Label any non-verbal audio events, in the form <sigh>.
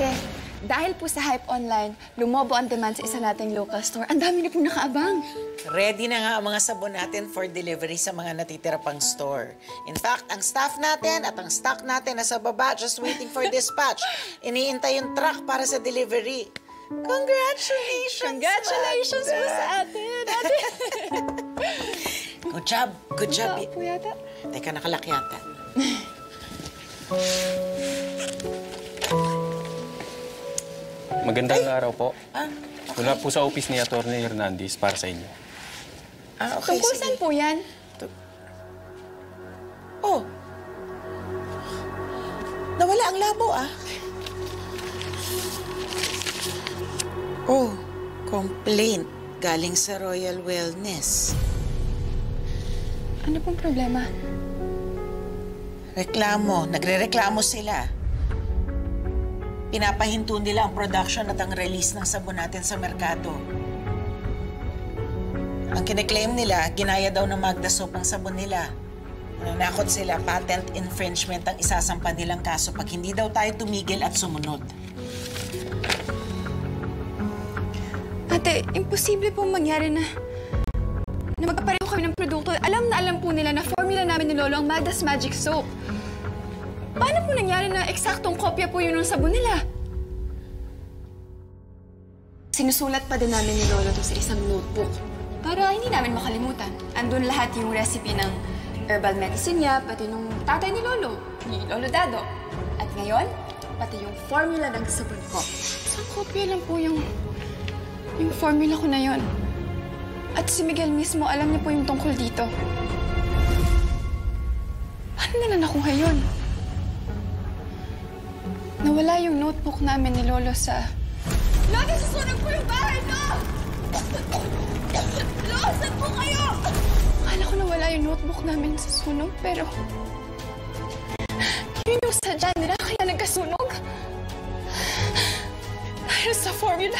Ate, dahil po sa hype online, lumobo ang demand sa isa nating local store. Ang dami na po nakaabang. Ready na nga ang mga sabon natin for delivery sa mga natitira pang store. In fact, ang staff natin at ang stock natin nasa baba just waiting for dispatch. <laughs> Iniintay yung truck para sa delivery. Congratulations! Congratulations po sa atin. <laughs> Good job! Good job! Wala po yata. Teka, nakalak yata. <laughs> Magandang araw po. Ah, Mula po sa office ni Atty. Hernandez para sa inyo. ah okay, Tungkol saan po yan? Oh. Nawala ang labo, ah. Oh, complaint galing sa Royal Wellness. Ano pong problema? Reklamo. Nagre-reklamo sila. Pinapahinto nila ang production at ang release ng sabon natin sa merkado. Ang kiniklaim nila, ginaya daw ng Magda Soap ang sabon nila. Nanakot sila, patent infringement ang isasampa nilang kaso pag hindi daw tayo tumigil at sumunod. Ate, imposible pong mangyari na na magpapareho kami ng produkto. Alam na alam po nila na formula namin ni Lolo ang Magda's Magic Soap. Paano po nangyari na eksaktong kopya po yun ng sabon nila? Sinusulat pa din namin ni Lolo to sa isang notebook para hindi namin makalimutan. Andun lahat yung recipe ng herbal medicine niya, pati nung tatay ni Lolo, ni Lolo Dado. At ngayon, pati yung formula ng sabon ko. Isang kopya lang po yung yung formula ko na yon. At si Miguel mismo, alam niya po yung tungkol dito. Paano nila nakuha yun? Nawala yung notebook namin ni Lolo sa... Lagi susunog po yung bahay ko! Lolo, saan po kayo? Akala ko nawala yung notebook namin sa sunog, pero... Yun yung sadya nila, kaya nagkasunog. Dahil sa formula,